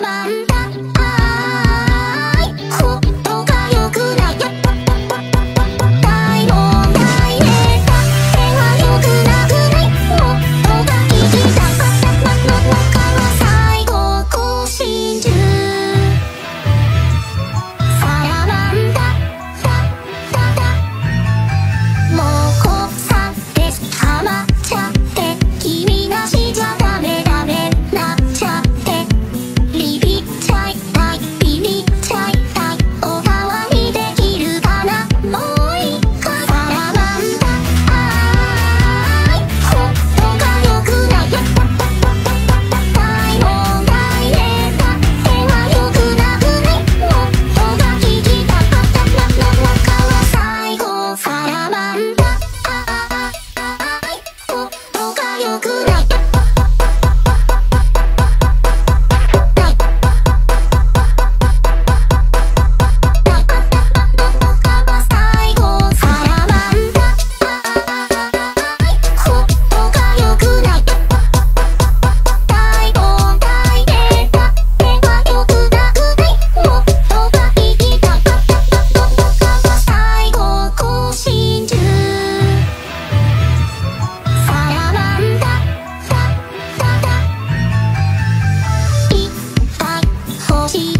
bum She